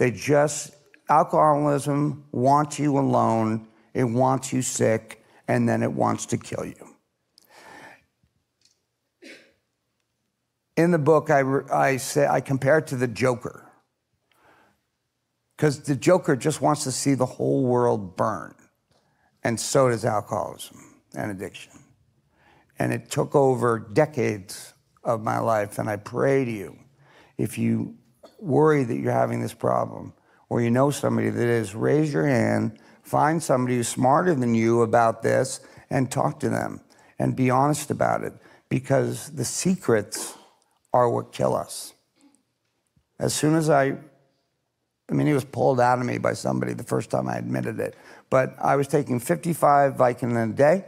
They just, alcoholism wants you alone, it wants you sick, and then it wants to kill you. In the book, I, I, say, I compare it to the Joker. Because the Joker just wants to see the whole world burn. And so does alcoholism and addiction. And it took over decades of my life. And I pray to you, if you worry that you're having this problem, or you know somebody that is, raise your hand, find somebody who's smarter than you about this, and talk to them and be honest about it. Because the secrets are what kill us. As soon as I, I mean, he was pulled out of me by somebody the first time I admitted it, but I was taking 55 Vicodin a day